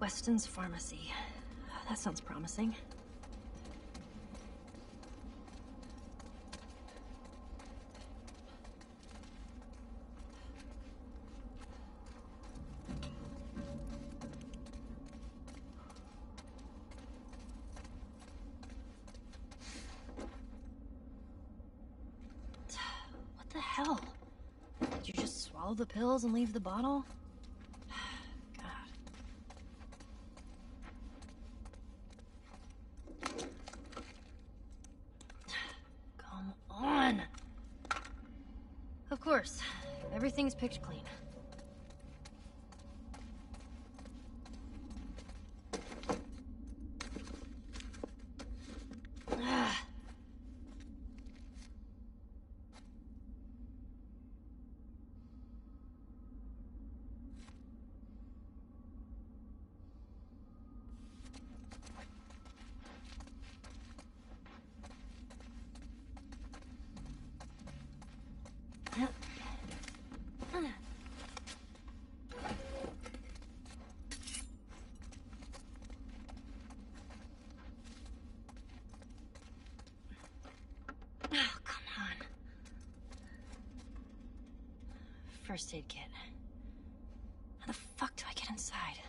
Weston's Pharmacy. That sounds promising. What the hell? Did you just swallow the pills and leave the bottle? God. Come on! Of course. Everything's picked clean. Ah. Oh, come on. First aid kit. How the fuck do I get inside?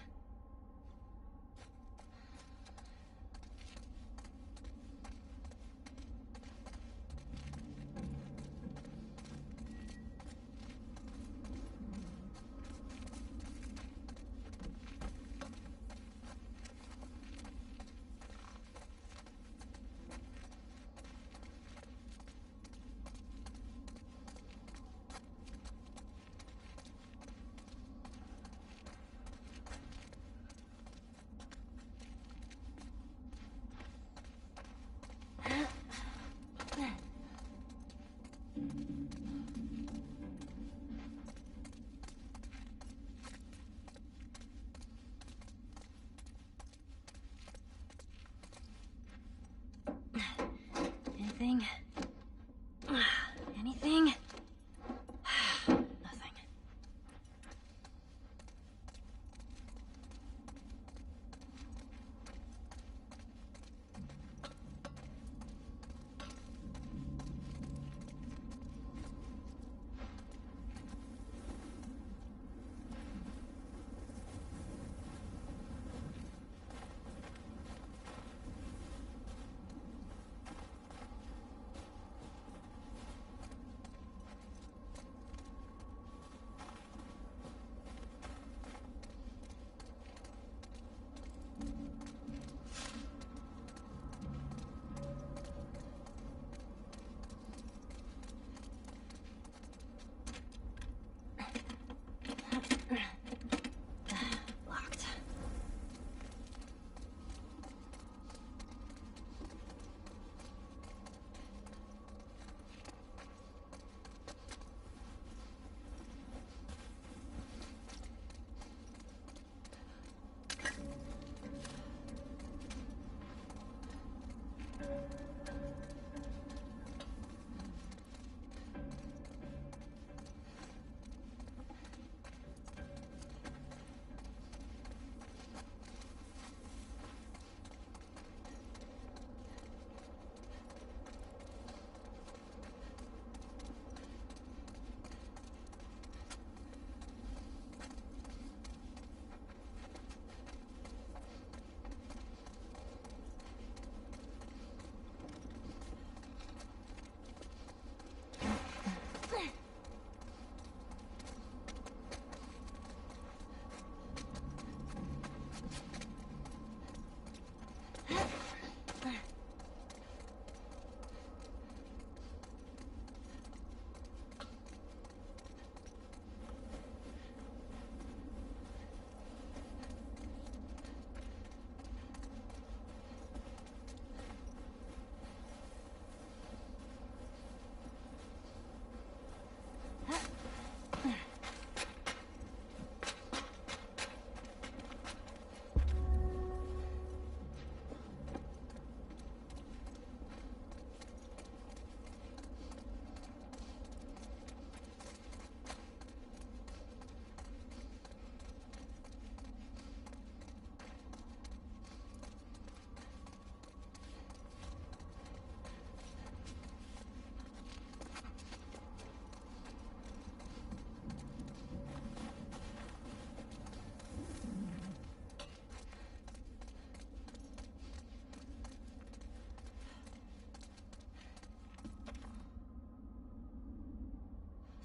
Anything?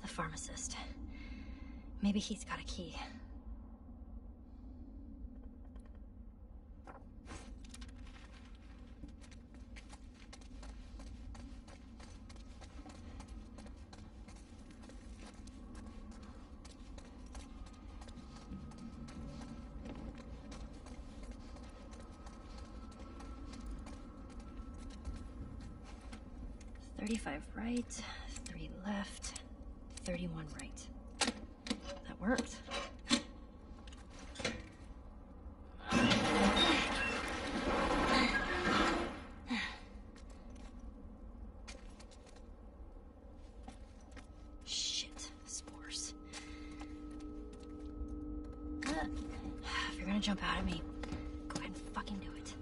Pharmacist. Maybe he's got a key. Thirty-five right, three left, thirty-one right. That worked. Shit, spores. Uh, if you're gonna jump out at me, go ahead and fucking do it.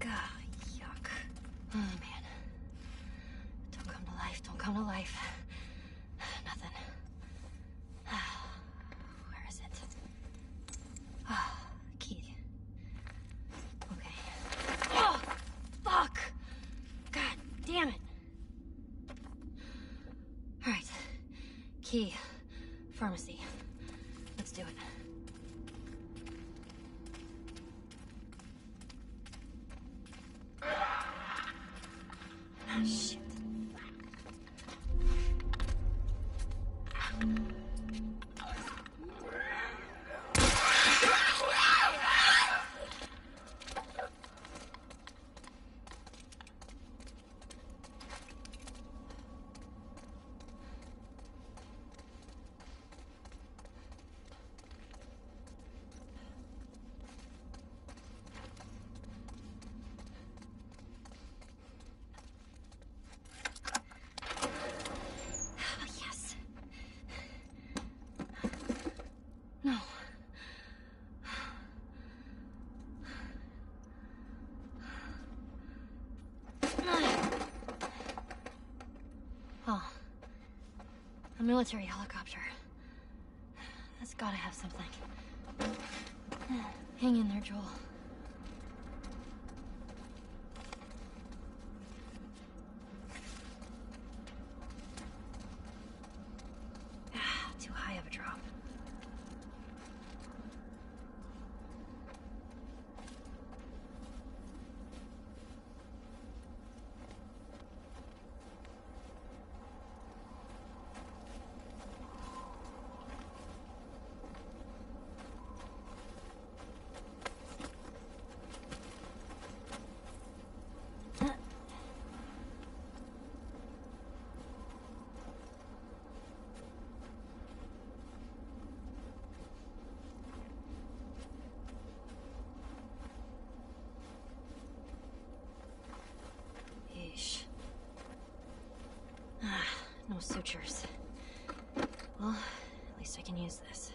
God, yuck. Oh, man. Don't come to life, don't come to life. Nothing. Where is it? Ah, key. Okay. Oh, fuck! God damn it. All right. Key. Pharmacy. Military helicopter. That's gotta have something. Hang in there, Joel. Ah, Too high of a drop. Yeesh. Ah, no sutures. Well, at least I can use this.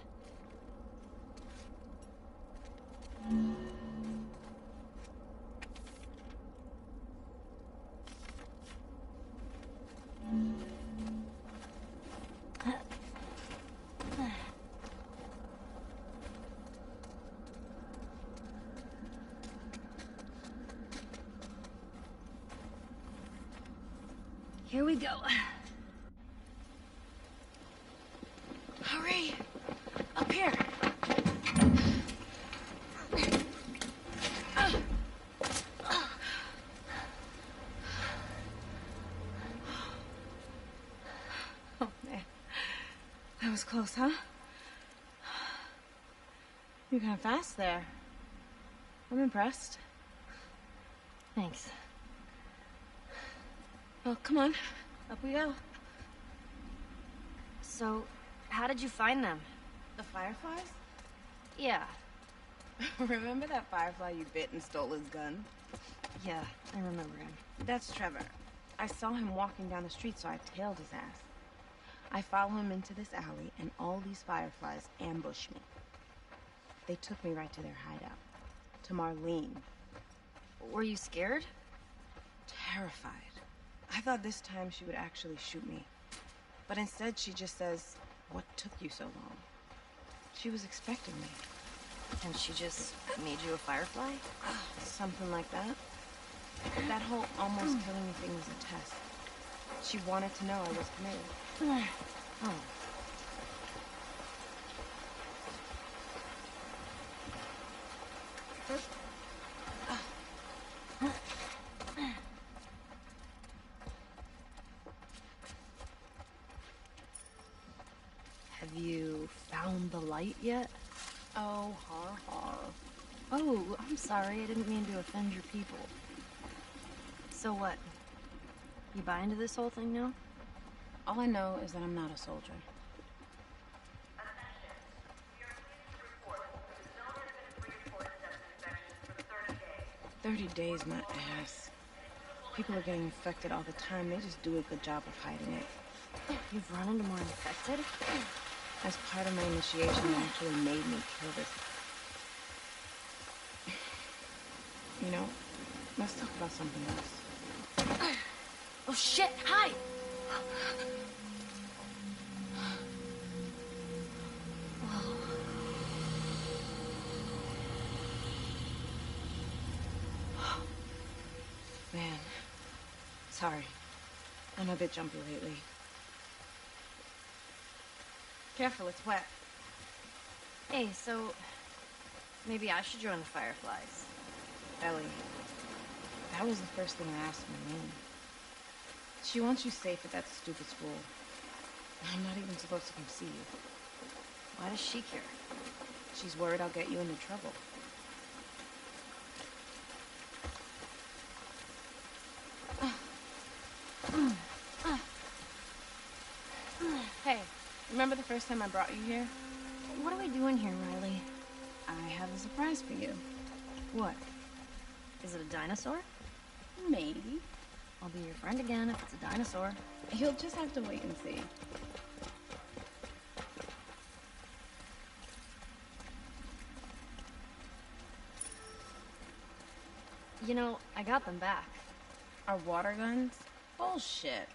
Here we go. Hurry! Up here! Oh, man. That was close, huh? You're kind of fast there. I'm impressed. Thanks. Well, come on. Up we go. So, how did you find them? The fireflies? Yeah. Remember that firefly you bit and stole his gun? Yeah, I remember him. That's Trevor. I saw him walking down the street, so I tailed his ass. I follow him into this alley, and all these fireflies ambush me. They took me right to their hideout. To Marlene. Were you scared? Terrified. I thought this time she would actually shoot me. But instead, she just says, What took you so long? She was expecting me. And she just made you a firefly? Something like that. That whole almost killing me thing was a test. She wanted to know I was committed. Oh. Have you found the light yet? Oh, har har. Oh, I'm sorry. I didn't mean to offend your people. So what? You buy into this whole thing now? All I know is that I'm not a soldier. Thirty days, my ass. People are getting infected all the time. They just do a good job of hiding it. You've run into more infected? As part of my initiation, they actually made me kill this. You know, let's talk about something else. Oh shit! Hi! Man, sorry. I'm a bit jumpy lately. Careful, it's wet. Hey, so maybe I should join the Fireflies. Ellie, that was the first thing I asked Marlene. She wants you safe at that stupid school. I'm not even supposed to come see you. Why does she care? She's worried I'll get you into trouble. Hey, remember the first time I brought you here? What are we doing here, Riley? I have a surprise for you. What? Is it a dinosaur? Maybe. I'll be your friend again if it's a dinosaur. You'll just have to wait and see. You know, I got them back. Our water guns? Bullshit.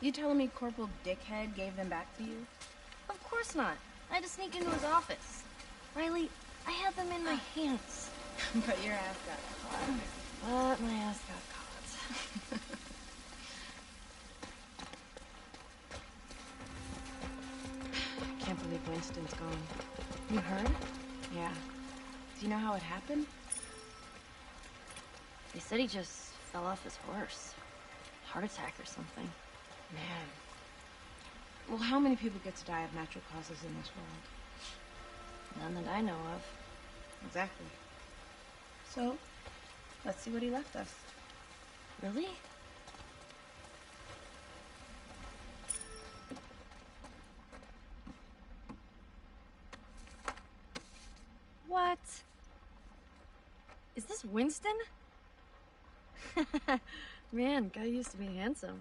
You telling me Corporal Dickhead gave them back to you? Of course not. I had to sneak into his office. Riley, I had them in my ah. hands. but your ass got caught. But my ass got caught. Winston's gone. You heard? Yeah. Do you know how it happened? They said he just fell off his horse. Heart attack or something. Man. Well, how many people get to die of natural causes in this world? None that I know of. Exactly. So, let's see what he left us. Really? What? Is this Winston? Man, guy used to be handsome.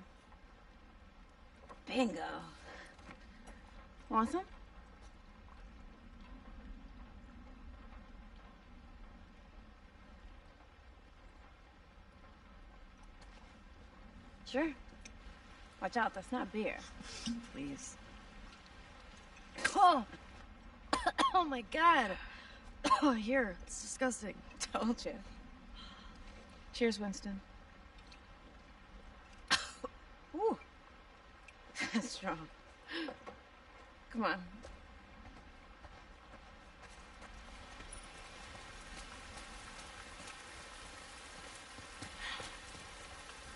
Bingo. Want some? Sure. Watch out, that's not beer. Please. Oh! oh my god! Oh, here. It's disgusting. Told you. Cheers, Winston. Ooh. That's strong. Come on.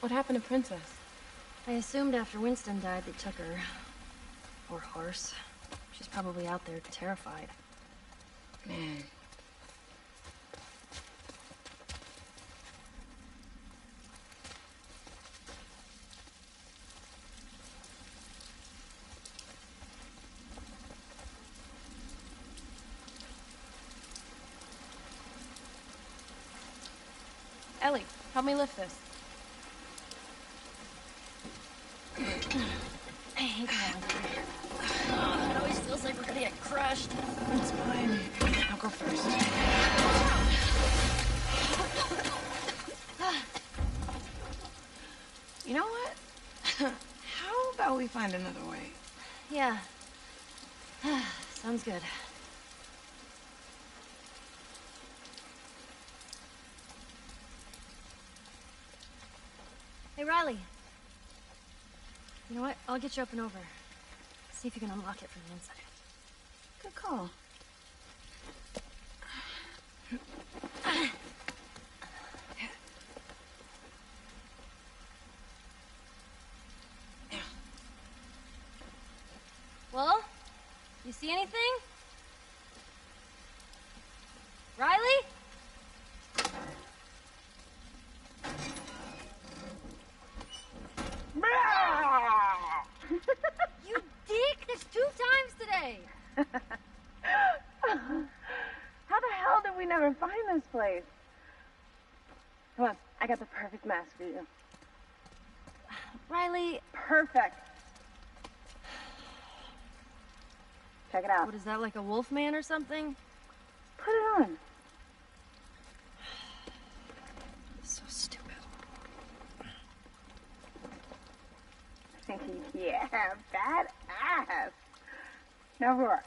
What happened to Princess? I assumed after Winston died they took her. Poor horse. She's probably out there terrified. Man. Riley, help me lift this. I hate that. It always feels like we're gonna get crushed. It's fine. Go first. You know what? How about we find another way? Yeah. Sounds good. Hey, Riley. You know what? I'll get you up and over. See if you can unlock it from the inside. Good call. Well, you see anything? Riley? You dick! That's two times today! How the hell did we never find this place? Come on, I got the perfect mask for you. Riley, Perfect. Check it out. what is that, like a wolf man or something? Put it on. So stupid. yeah, badass. Now roar.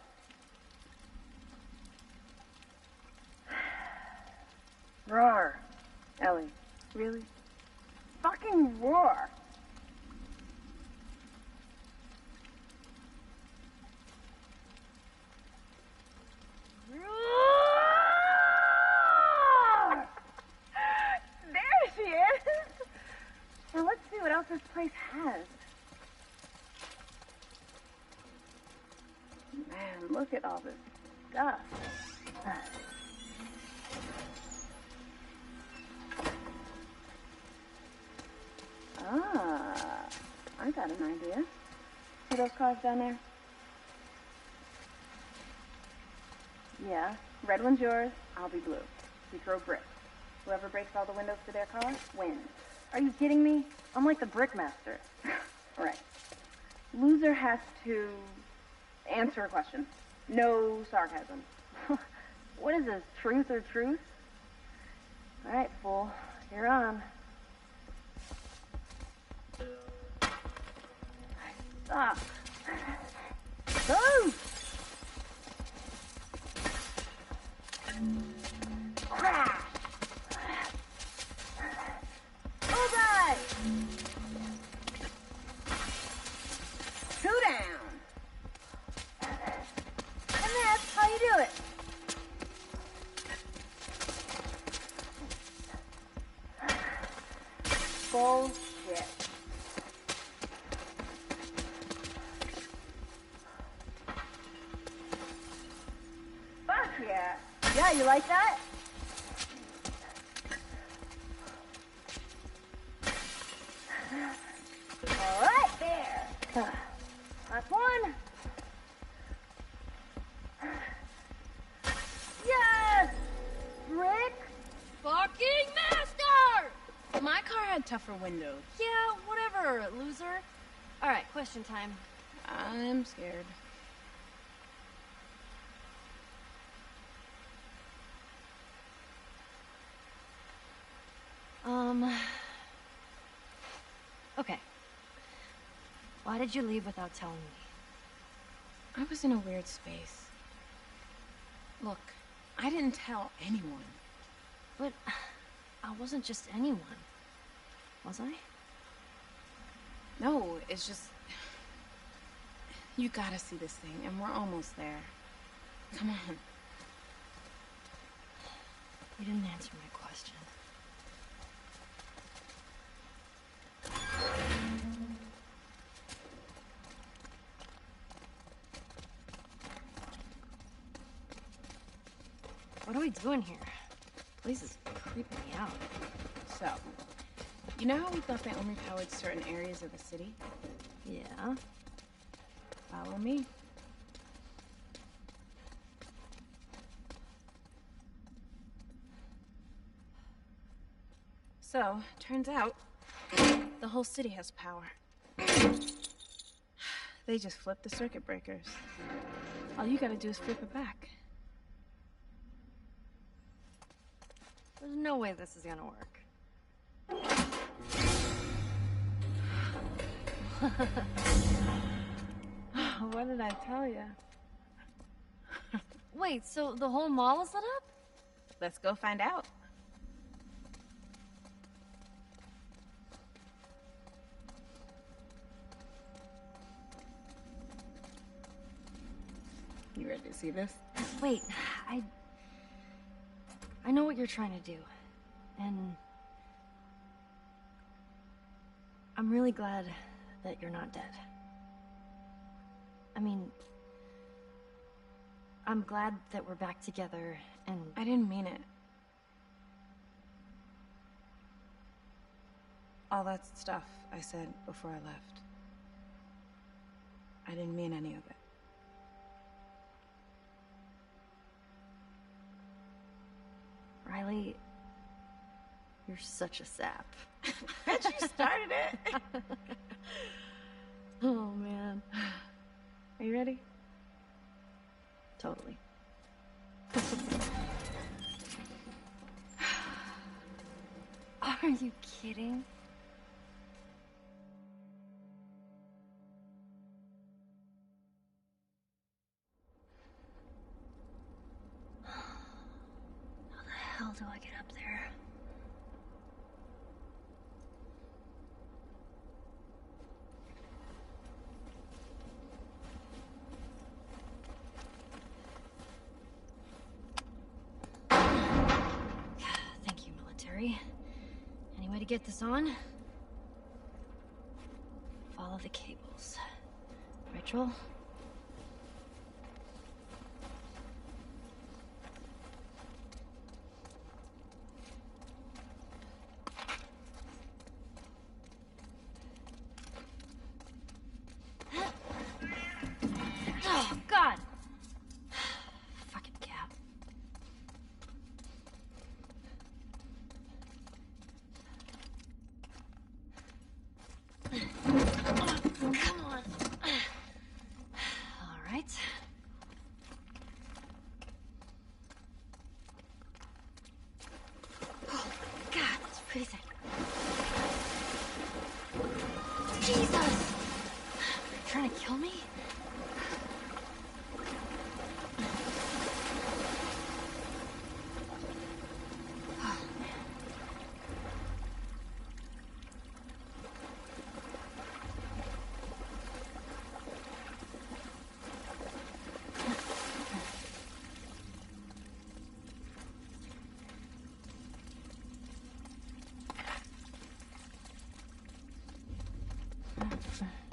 Roar. Ellie, really? Fucking roar. There she is. Now let's see what else this place has. Man, look at all this stuff. Ah, I got an idea. See those cars down there? Yeah, red one's yours, I'll be blue. We throw bricks. Whoever breaks all the windows to their car wins. Are you kidding me? I'm like the brickmaster. all right. Loser has to answer a question. No sarcasm. what is this, truth or truth? All right, fool. You're on. Stop. Go! Windows. Yeah, whatever, loser. Alright, question time. I'm scared. Um. Okay. Why did you leave without telling me? I was in a weird space. Look, I didn't tell anyone. But I wasn't just anyone. Was I? No, it's just. You gotta see this thing, and we're almost there. Come on. You didn't answer my question. What are we doing here? Place is creeping me out. So, you know how we thought they only powered certain areas of the city? Yeah. Follow me. So, turns out, the whole city has power. They just flip the circuit breakers. All you gotta do is flip it back. There's no way this is gonna work. what did I tell you? Wait, so the whole mall is lit up? Let's go find out. You ready to see this? Wait, I. I know what you're trying to do. And. I'm really glad that you're not dead. I mean. I'm glad that we're back together and. I didn't mean it. All that stuff I said before I left. I didn't mean any of it. Riley. You're such a sap. Bet you started it. Oh, man. Are you ready? Totally. Are you kidding? How the hell do I get up there? Thank you, military. Any way to get this on? Follow the cables. Rachel? Oh, God! Fucking cap. Come on. All right. Oh, God, it's freezing. Jesus! You're trying to kill me? Oh, man. Shit,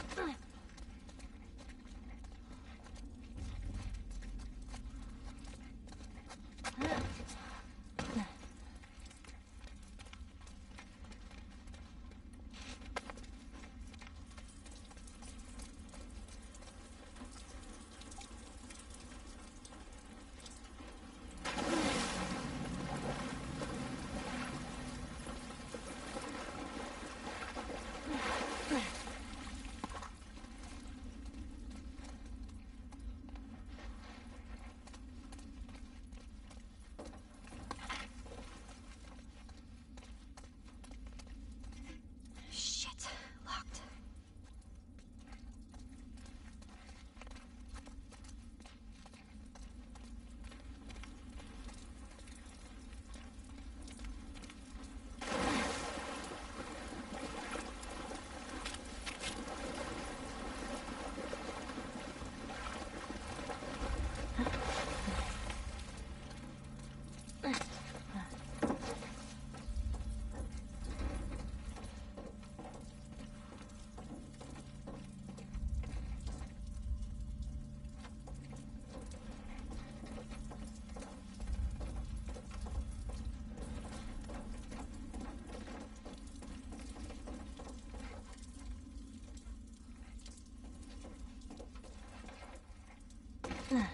Here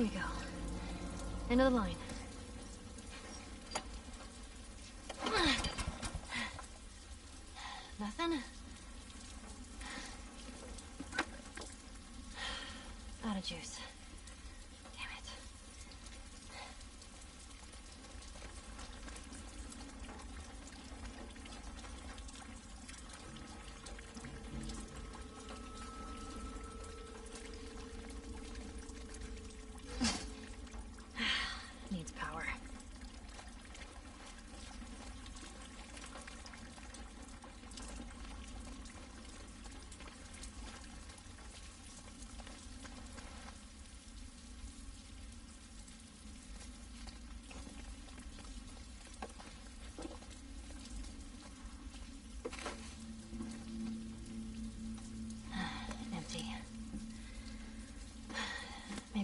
we go. End of the line.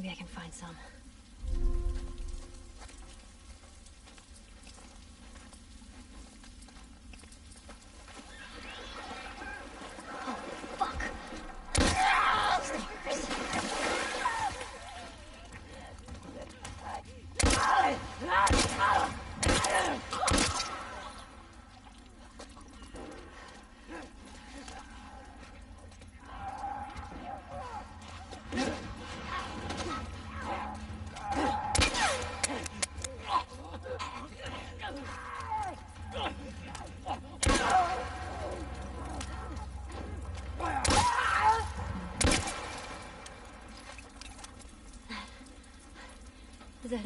Maybe I can find some.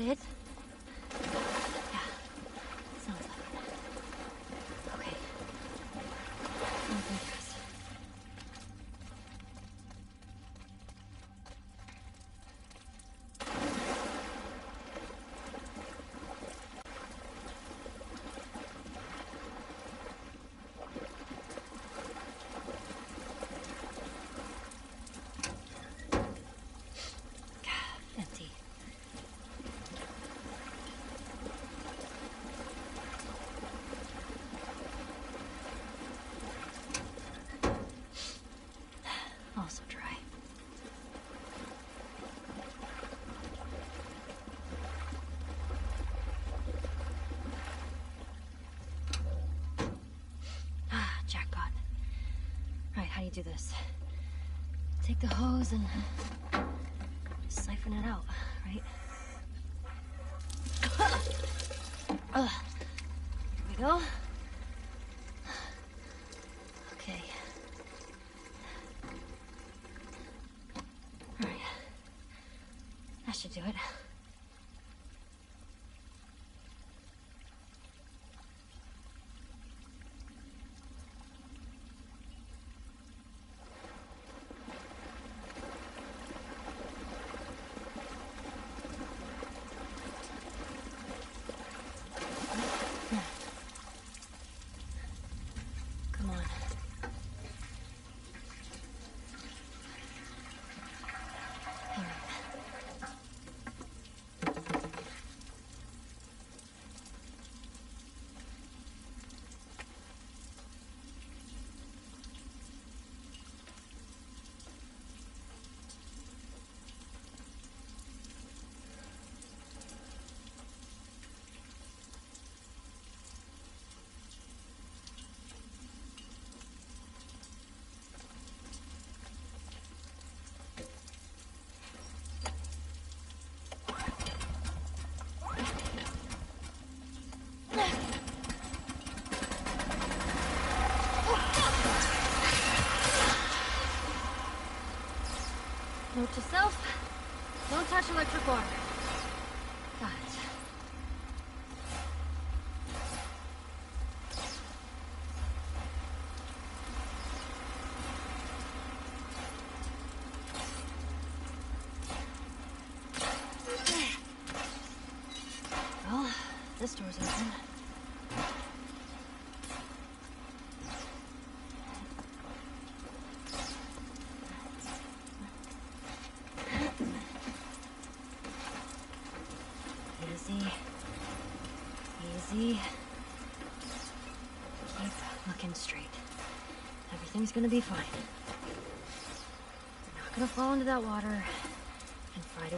It? Yeah. Sounds like it. Okay. I'm focused. Empty. Also dry. Ah, jackpot. Right, how do you do this? Take the hose and siphon it out, right? Ugh. Here we go. Okay. All right. That should do it. Come on. All right. Note to self, electric. Well, this door's open. Easy. Easy. Keep looking straight. Everything's gonna be fine. You're not gonna fall into that water and fry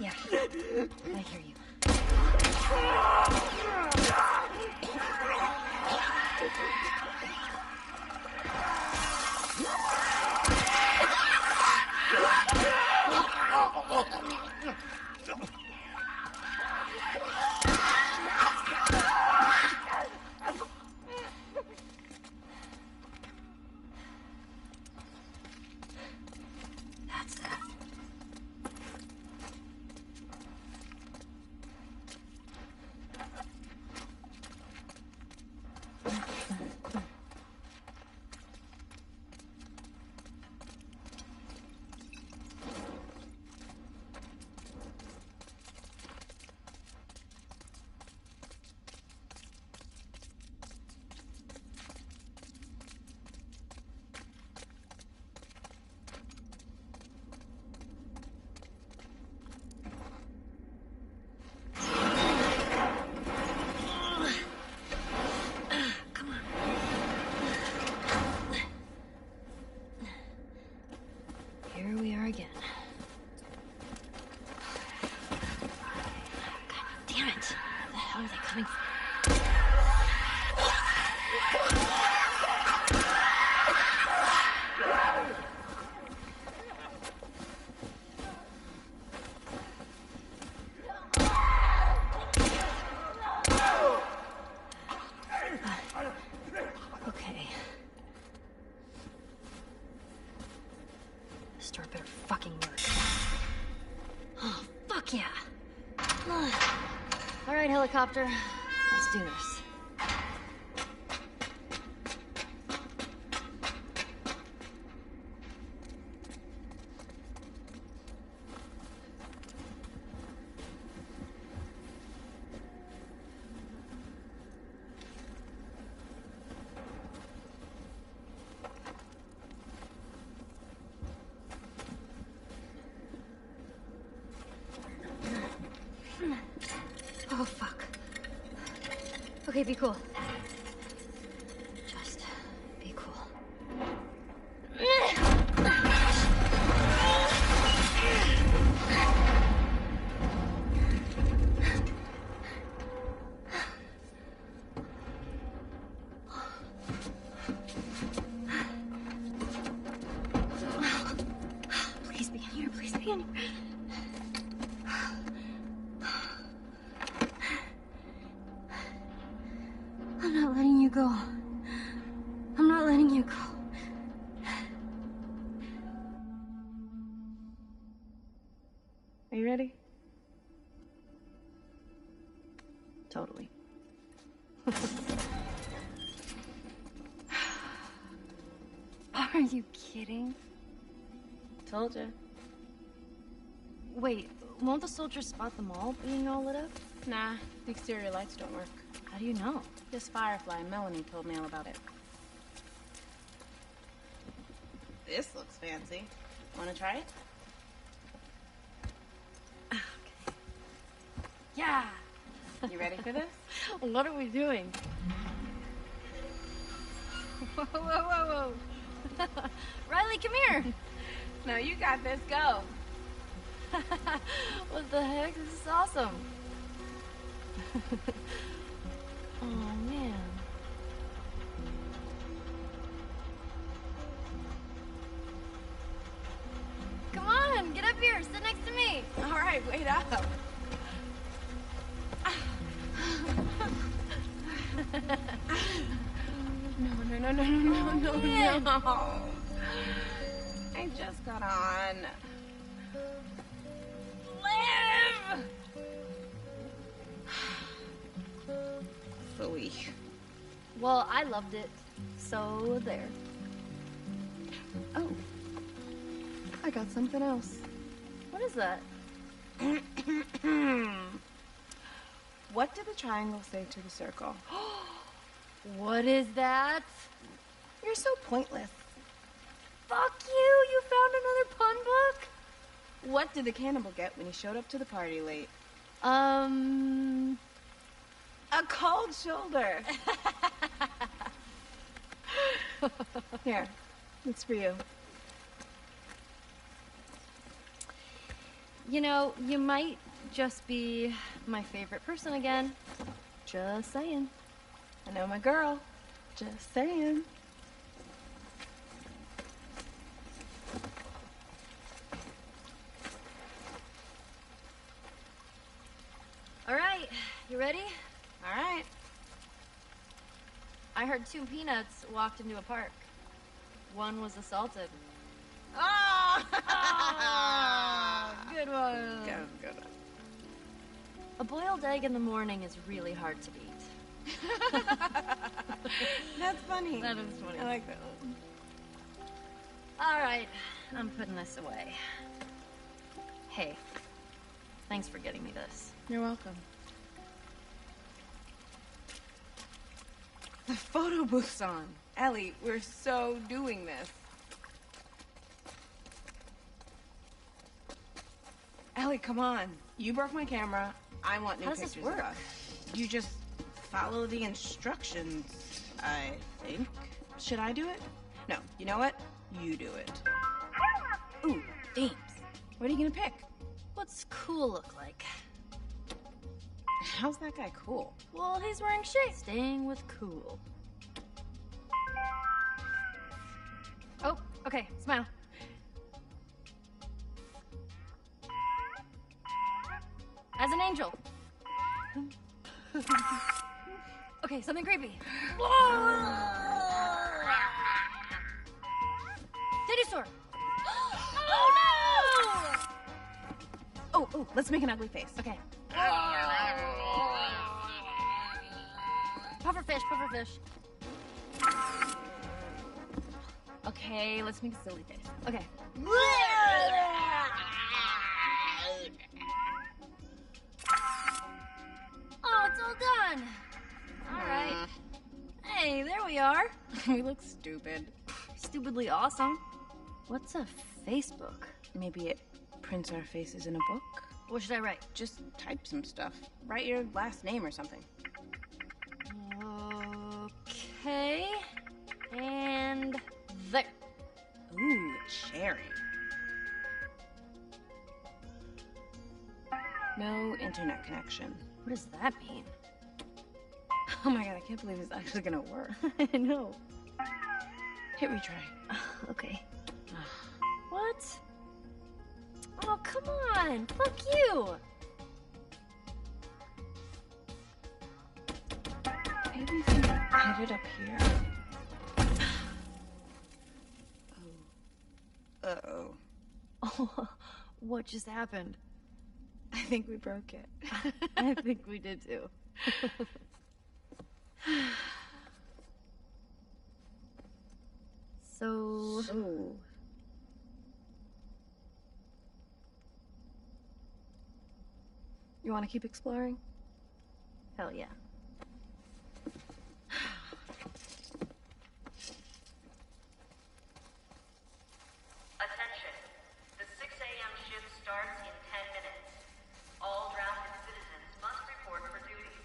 Yeah. I hear you. That's that. Come on. Here we are again. God damn it. Where the hell are they coming from? Okay. This door better fucking work. Oh, fuck yeah. All right, helicopter. Let's do this. Told you. Wait, won't the soldiers spot them all being all lit up? Nah, the exterior lights don't work. How do you know? This Firefly, Marlene told me all about it. This looks fancy. Wanna try it? Ah, okay. Yeah. You ready for this? What are we doing? Whoa, whoa, whoa, whoa. Riley, come here. No, you got this. Go. what the heck? This is awesome. oh, man. Come on, get up here. Sit next to me. All right, wait up. no, no, no, no, no, no, man. no, no. Just got on. Live! Phooey. Well, I loved it. So there. Oh. I got something else. What is that? what did the triangle say to the circle? What is that? You're so pointless. Fuck you! You found another pun book? What did the cannibal get when he showed up to the party late? Um. A cold shoulder. Here, it's for you. You know, you might just be my favorite person again. Just saying. I know my girl. Just saying. All right, you ready? All right. I heard two peanuts walked into a park. One was assaulted. Oh! oh good one. Good, good. one. A boiled egg in the morning is really hard to beat. That's funny. That is funny. I like that one. All right, I'm putting this away. Hey, thanks for getting me this. You're welcome. The photo booth's on. Ellie, we're so doing this. Ellie, come on. You broke my camera. I want new How does this pictures of work? You just follow the instructions, I think. Should I do it? No. You know what? You do it. Ooh, themes. What are you gonna pick? What's cool look like? How's that guy cool? Well, he's wearing shades. Staying with cool. Oh, okay, smile. As an angel. okay, something creepy. Dinosaur! oh no! Oh, oh, let's make an ugly face. Okay. Oh, Pufferfish, pufferfish. Okay, let's make a silly face. Okay. Oh, it's all done. All right. Hey, there we are. we look stupid. Stupidly awesome. What's a Facebook? Maybe it prints our faces in a book? What should I write? Just type some stuff. Write your last name or something. Okay. And there. Ooh, cherry. No internet connection. What does that mean? Oh my god, I can't believe it's actually gonna work. I know. Hit retry. Okay. What? Oh, come on. Fuck you. Maybe if you it up here. Oh. Uh-oh. Oh, what just happened? I think we broke it. I think we did too. so, Oh. you want to keep exploring? Hell yeah. Attention. The 6 a.m. shift starts in 10 minutes. All drafted citizens must report for duty.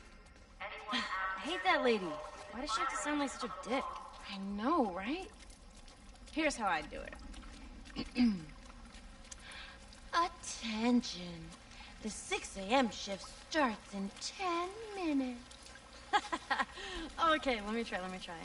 Anyone I hate that lady. Why does she have to sound like such a dick? I know, right? Here's how I do it. Attention. The 6 a.m. shift starts in 10 minutes. okay, let me try, let me try.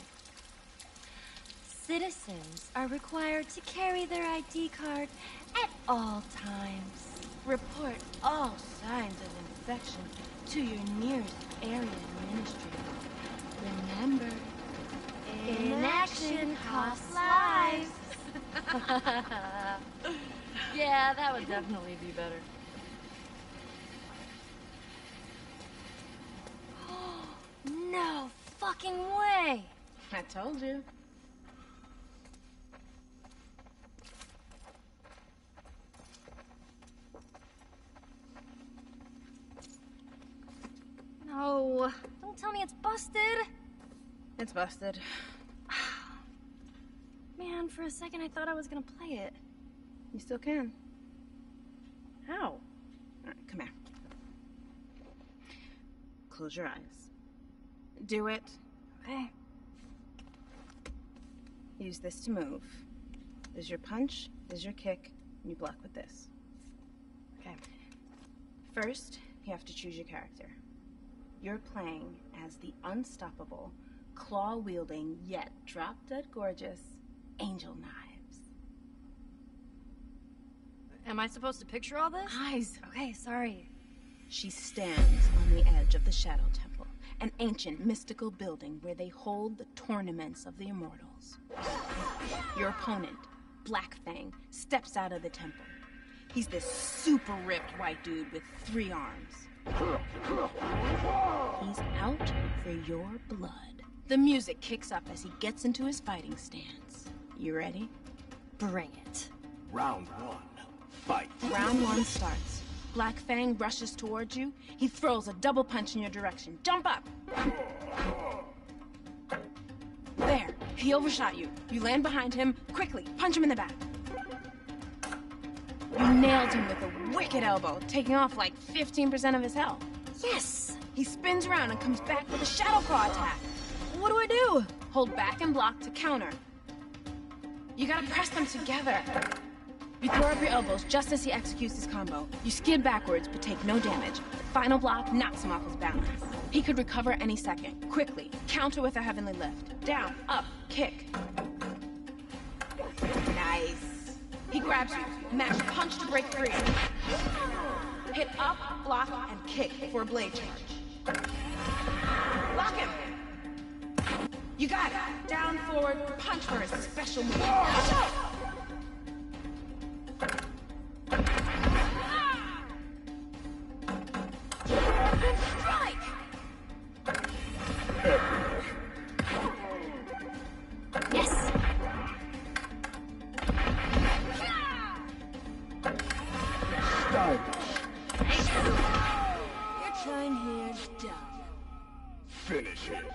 Citizens are required to carry their ID card at all times. Report all signs of infection to your nearest area administrator. Remember, Inaction costs lives. yeah, that would definitely be better. No fucking way. I told you. No, don't tell me it's busted. It's busted. Man, for a second I thought I was gonna play it. You still can. How? Right, come here. Close your eyes. Do it. Okay. Use this to move. This is your punch, this is your kick, and you block with this. Okay. First, you have to choose your character. You're playing as the unstoppable, claw wielding, yet drop dead gorgeous Angel Knives. Am I supposed to picture all this? Eyes! Okay, sorry. She stands on the edge of the Shadow Temple, an ancient mystical building where they hold the tournaments of the immortals. Your opponent, Black Fang, steps out of the temple. He's this super ripped white dude with three arms. He's out for your blood. The music kicks up as he gets into his fighting stance. You ready? Bring it. Round one. Fight. Round one starts. Black Fang rushes towards you. He throws a double punch in your direction. Jump up! There. He overshot you. You land behind him. Quickly, punch him in the back. You nailed him with a wicked elbow, taking off like 15% of his health. Yes! He spins around and comes back with a Shadow Claw attack. What do I do? Hold back and block to counter. You gotta press them together. You throw up your elbows just as he executes his combo. You skid backwards but take no damage. The final block knocks him off his balance. He could recover any second. Quickly, counter with a heavenly lift. Down, up, kick. Nice. He grabs you. Mash punch to break free. Hit up, block, and kick for a blade change. Lock him. You got it. Down, forward, punch for a special move. Strike! Finish him.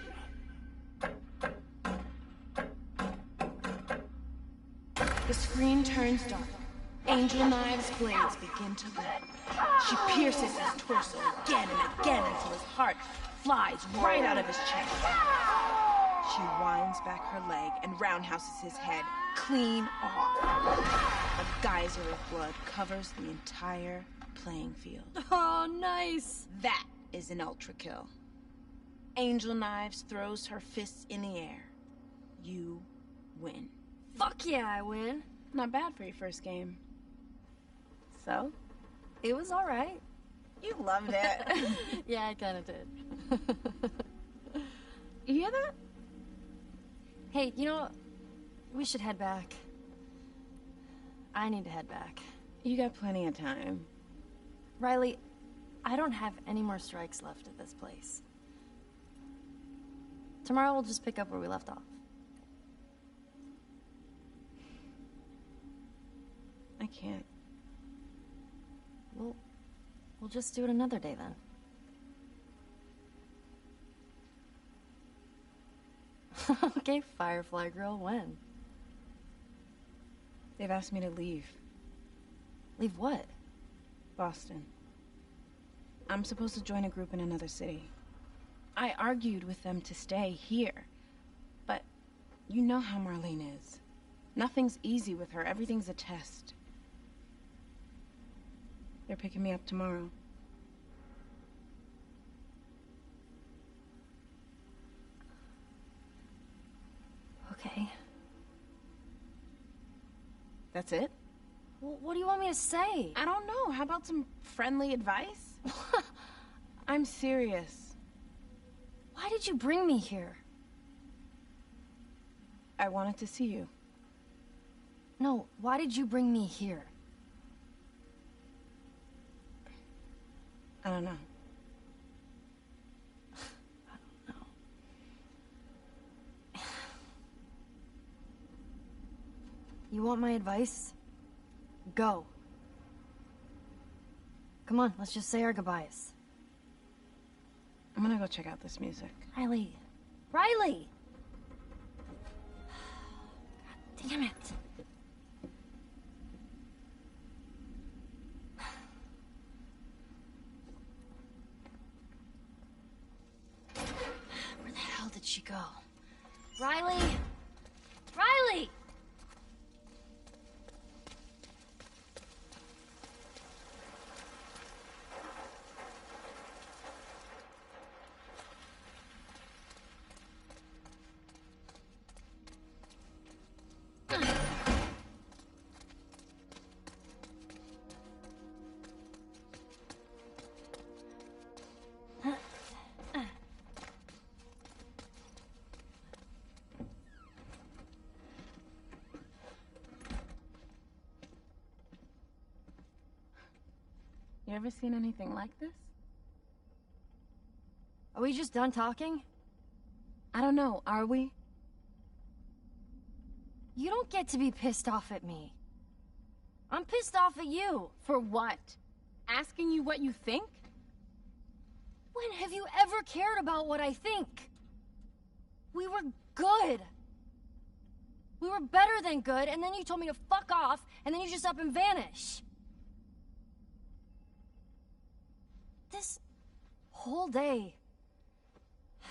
The screen turns dark. Angel Knives' blades begin to bleed. She pierces his torso again and again until his heart flies right out of his chest. She winds back her leg and roundhouses his head clean off. A geyser of blood covers the entire playing field. Oh, nice! That is an ultra kill. Angel Knives throws her fists in the air. You win. Fuck yeah, I win. Not bad for your first game. So? It was alright. You loved it. yeah, I kinda did. you hear that? hey, you know, we should head back. I need to head back. You got plenty of time. Riley, I don't have any more strikes left at this place. Tomorrow we'll just pick up where we left off. I can't. We'll, we'll just do it another day then. okay, Firefly Girl, when? They've asked me to leave Leave what? Boston. I'm supposed to join a group in another city. I argued with them to stay here. But you know how Marlene is. Nothing's easy with her, everything's a test. They're picking me up tomorrow. Okay. That's it? Well, what do you want me to say? I don't know. How about some friendly advice? I'm serious. Why did you bring me here? I wanted to see you. No, why did you bring me here? I don't know. No. You want my advice? Go. Come on, let's just say our goodbyes. I'm gonna go check out this music. Riley. Riley! God damn it. Where the hell did she go? Riley! Riley! Ever seen anything like this? Are we just done talking? I don't know, are we? You don't get to be pissed off at me. I'm pissed off at you. For what? Asking you what you think? When have you ever cared about what I think? We were good. We were better than good, and then you told me to fuck off, and then you just up and vanish. This whole day.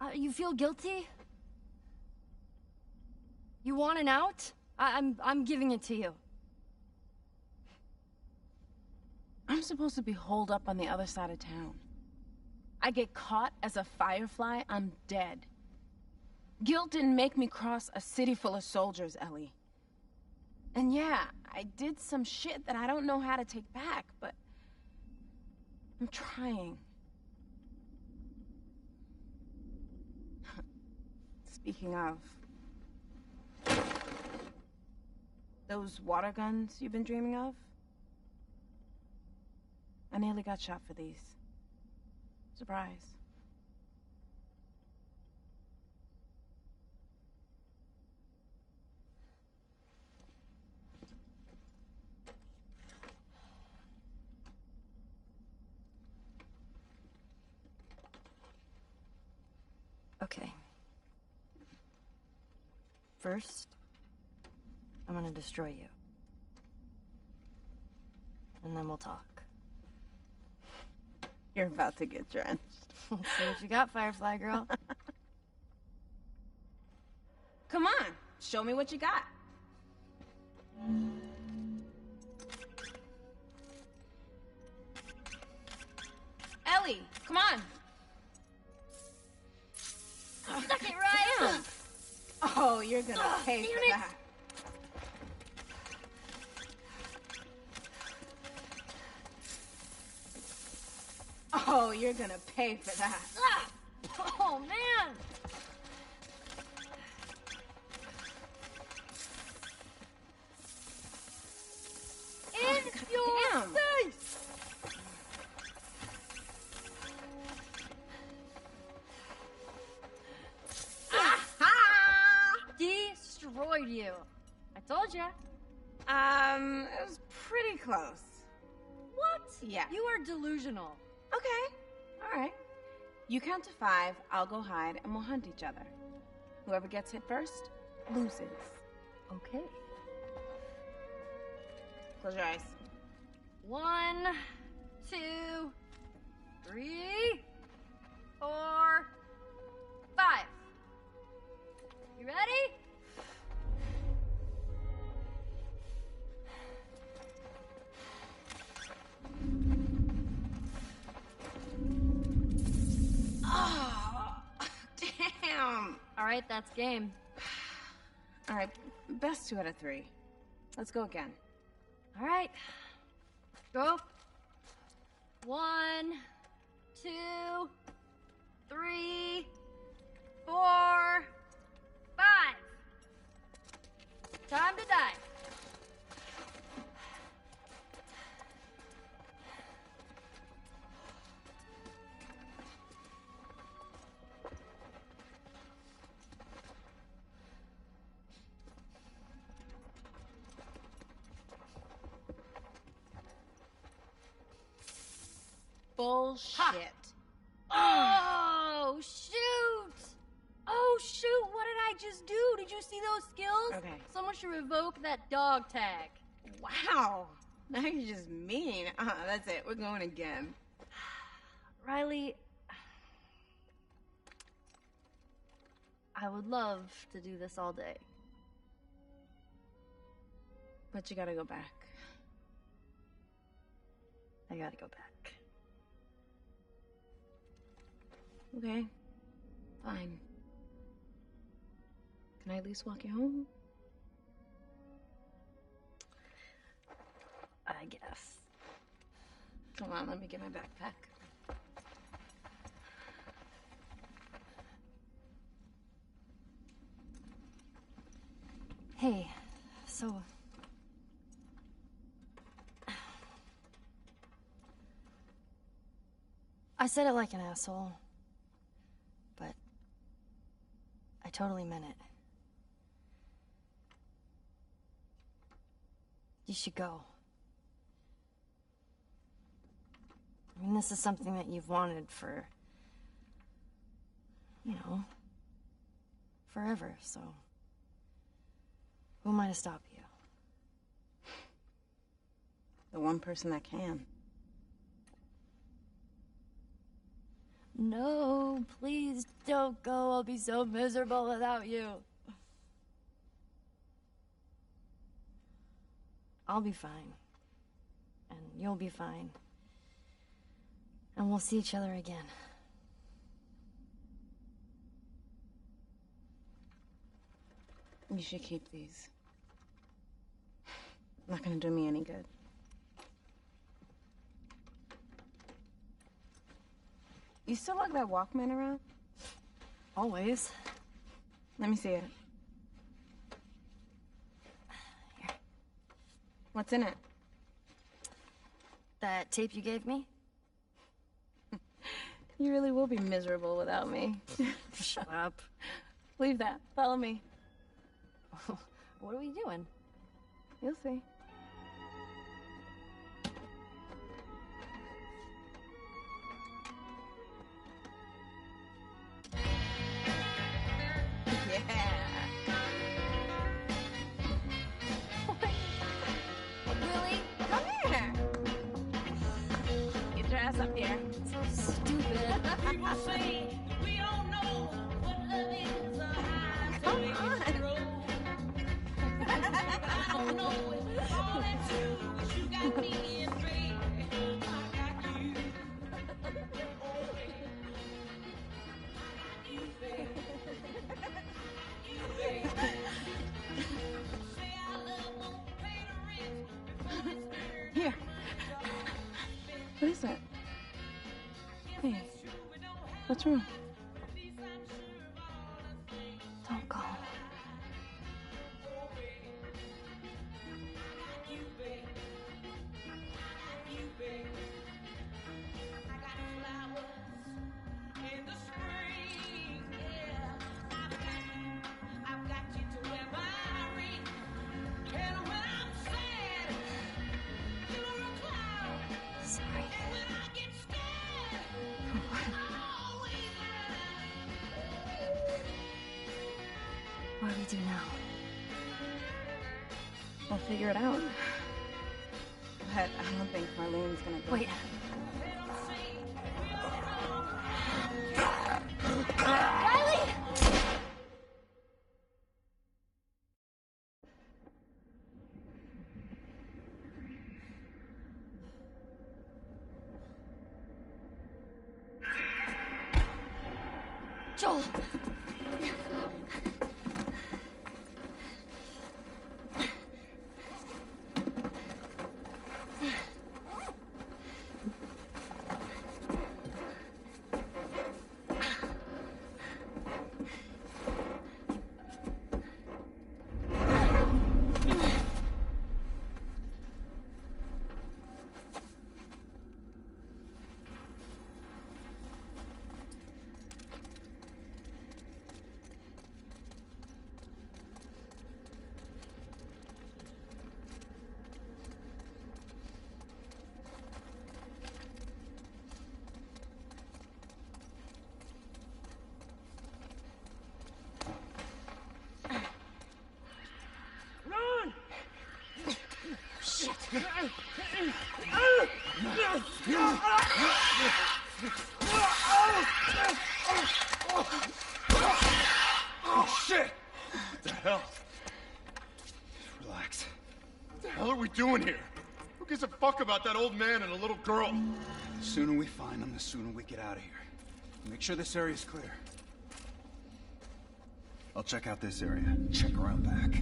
Uh, you feel guilty? You want an out? I- I'm I'm giving it to you. I'm supposed to be holed up on the other side of town. I get caught as a firefly, I'm dead. Guilt didn't make me cross a city full of soldiers, Ellie. And yeah, I did some shit that I don't know how to take back, but I'm trying. Speaking of, those water guns you've been dreaming of? I nearly got shot for these. Surprise. Okay. First, I'm gonna destroy you. And then we'll talk. You're about to get drenched. Let's see what you got, Firefly Girl. Come on, show me what you got. Ellie, come on. Suck it, Riley! Oh, you're gonna Ugh, pay for it. that. Oh, you're gonna pay for that. Oh, man! Oh, In your damn. face! You. I told you. Um, it was pretty close. What? Yeah. You are delusional. Okay. All right. You count to five, I'll go hide, and we'll hunt each other. Whoever gets hit first loses. Okay. Close your eyes. One, two, three, four, five. You ready? All right, that's game. All right, best two out of three. Let's go again. All right. Go. One, two, three, four, five. Time to die. Bullshit. Oh, shoot! Oh, shoot! What did I just do? Did you see those skills? Okay. Someone should revoke that dog tag. Wow. Now you're just mean. Uh, that's it. We're going again. Riley, I would love to do this all day. But you gotta go back. I gotta go back. Okay. Fine. Can I at least walk you home? I guess. Come on, let me get my backpack. Hey, so. I said it like an asshole. Totally meant it. You should go. I mean, this is something that you've wanted for, you know, forever, so. Who am I to stop you? The one person that can. No, please don't go. I'll be so miserable without you. I'll be fine. And you'll be fine. And we'll see each other again. You should keep these. Not gonna do me any good. You still lug that Walkman around? Always. Let me see it. What's in it? That tape you gave me? You really will be miserable without me. Shut up. Leave that. Follow me. What are we doing? You'll see. Hey. What's wrong? Oh, shit! What the hell? Relax. What the hell are we doing here? Who gives a fuck about that old man and a little girl? The sooner we find them, the sooner we get out of here. Make sure this area's clear. I'll check out this area. Check around back.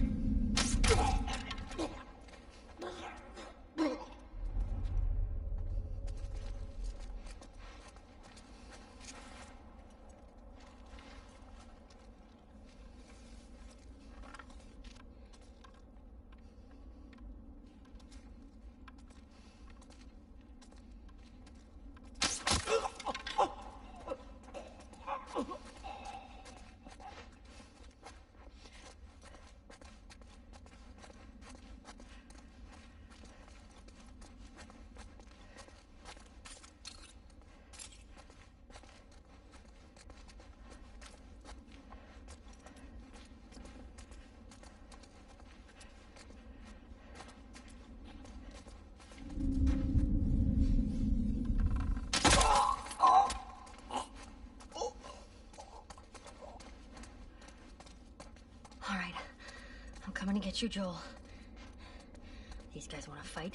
To get you, Joel. These guys want to fight?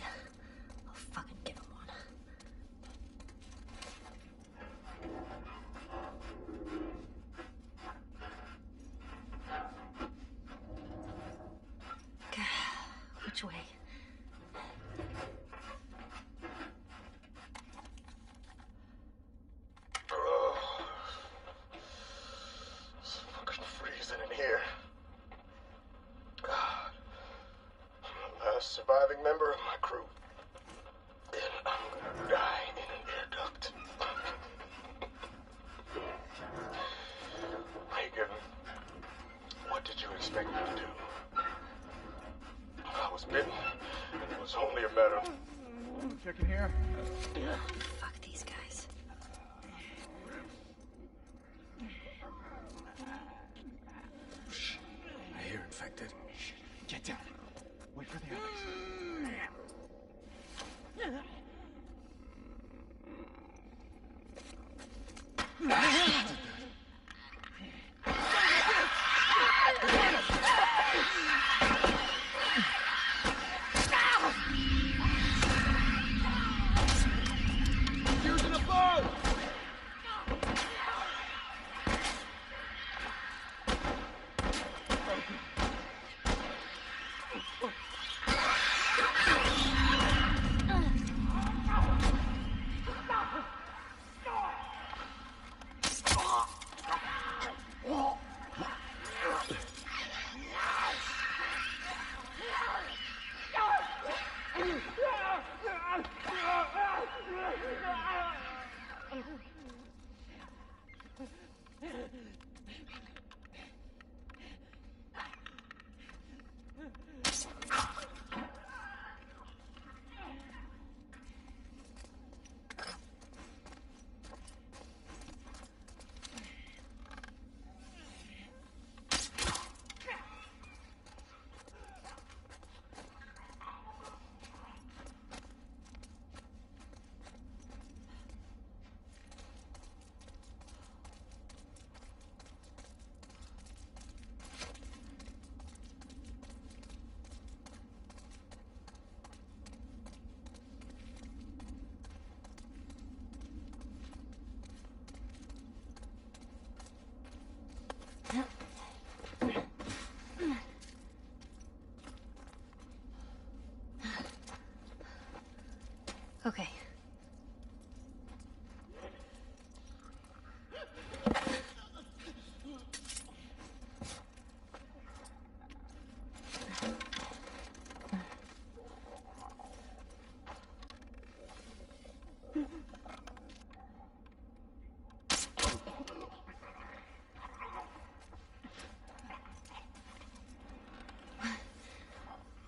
Okay.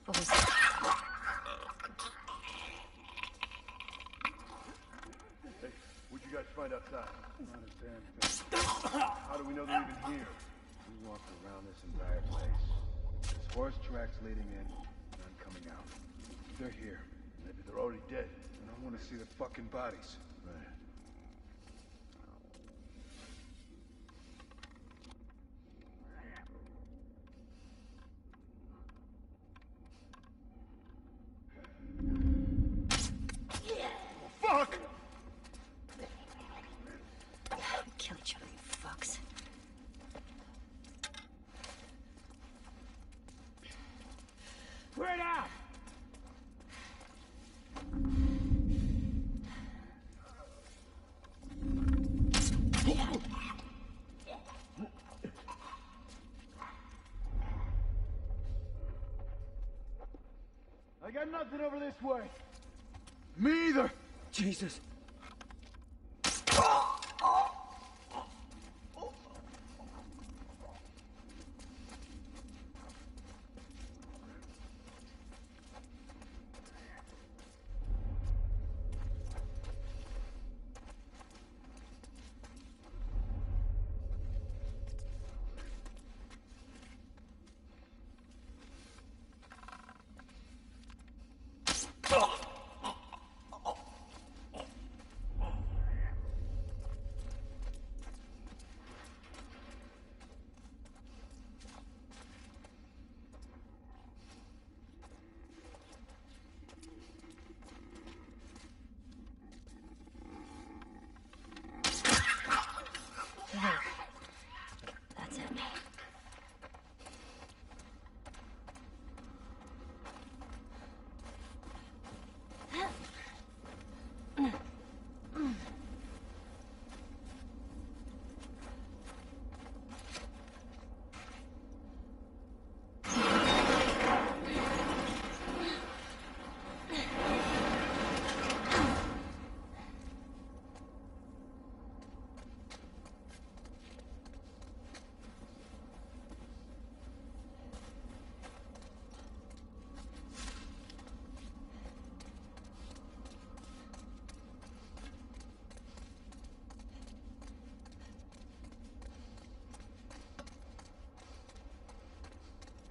What was that? Hey, what'd you guys find outside? Damn thing. How do we know they're even here? We walked around this entire place. There's horse tracks leading in, none coming out. They're here. Maybe they're already dead. And I want to see the fucking bodies. Right. Fuck! Kill each other, you fucks. Clear it out! I got nothing over this way. Me either. Jesus.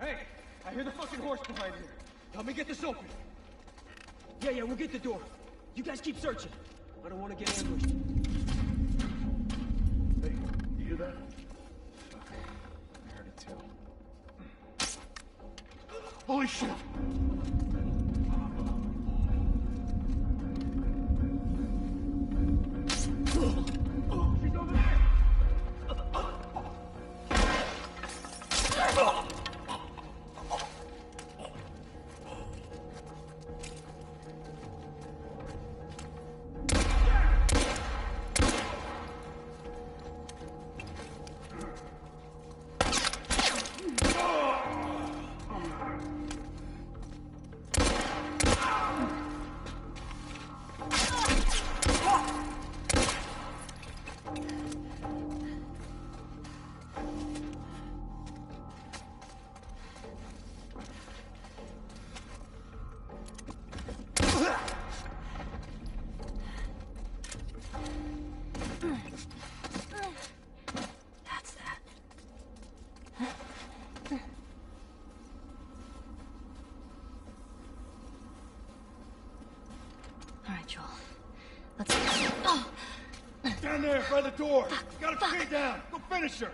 Hey, I hear the fucking horse behind here. Help me get this open. Yeah, yeah, we'll get the door. You guys keep searching. I don't want to get ambushed. Hey, you hear that? Fuck. I heard it too. Holy shit! there by the door. Fuck, Gotta fuck. down. Go finish her.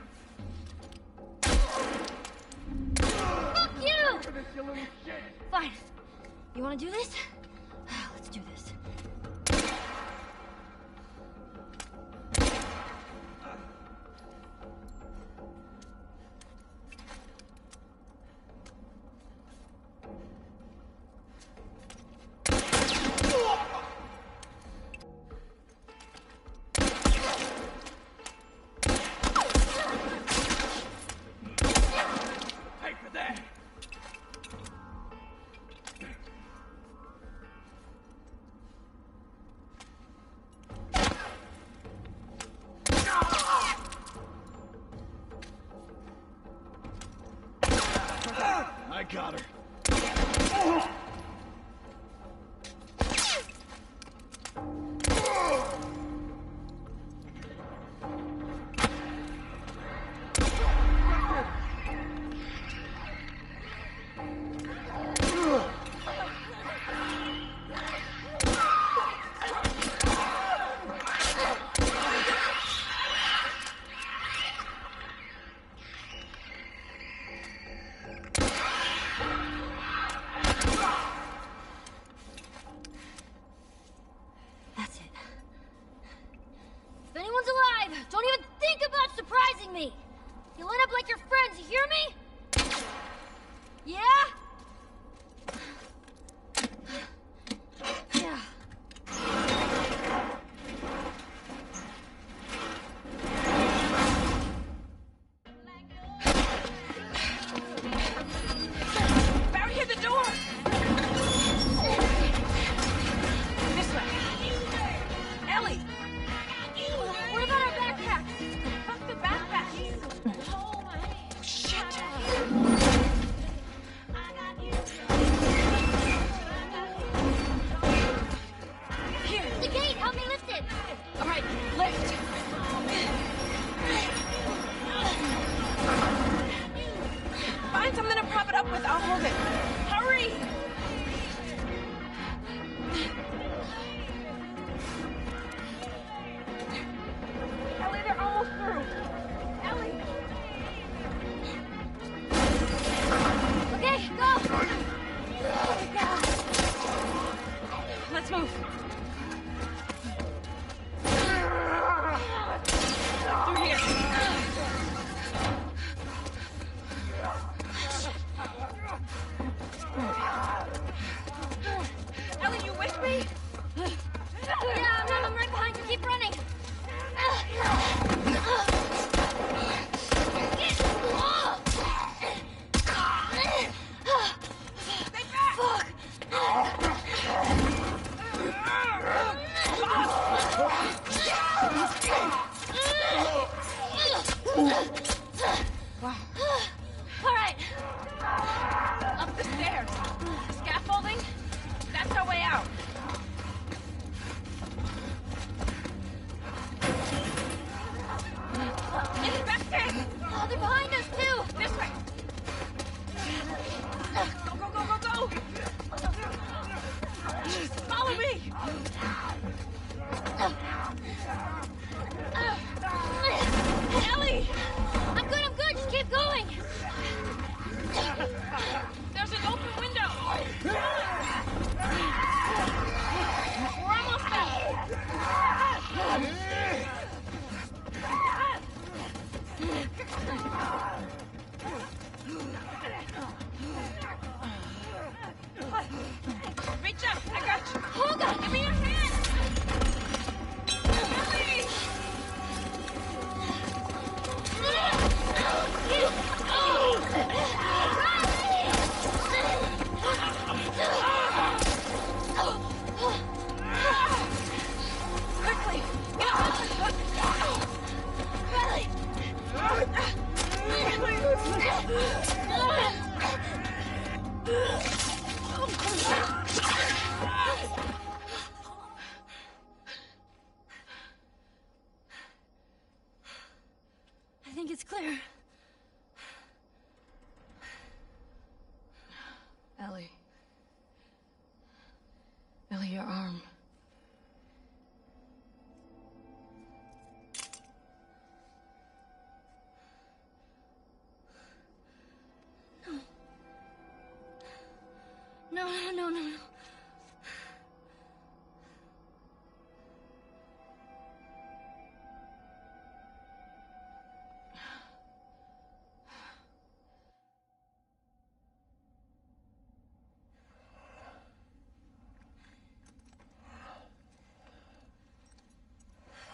No, no, no.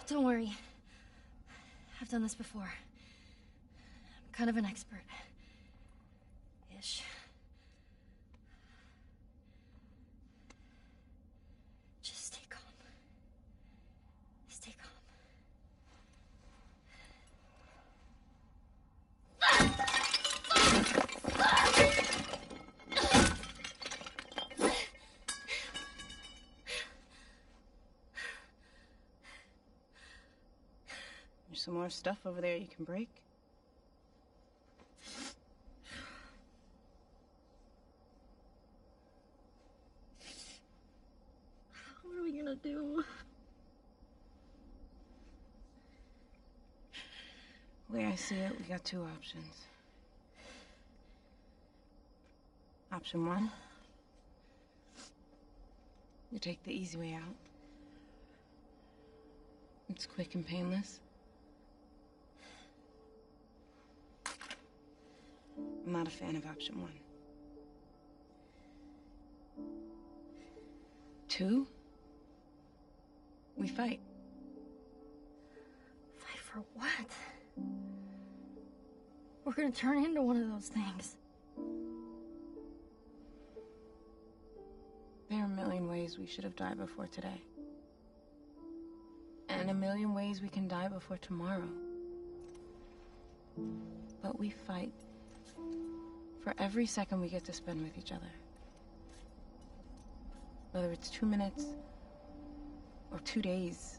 Don't worry. I've done this before. I'm kind of an expert. Some more stuff over there you can break. What are we gonna do? The way I see it, we got two options. Option one, you take the easy way out. It's quick and painless. I'm not a fan of option one. Two, we fight. Fight for what? We're gonna turn into one of those things. There are a million ways we should have died before today. And a million ways we can die before tomorrow. But we fight for every second we get to spend with each other. Whether it's two minutes or two days,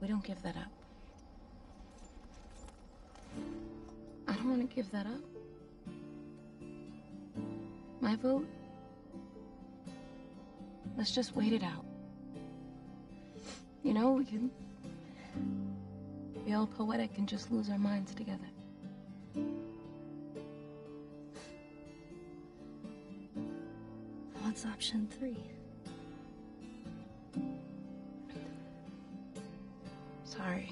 we don't give that up. I don't want to give that up. My vote Let's just wait it out. You know, we can be all poetic and just lose our minds together. What's option three? Sorry.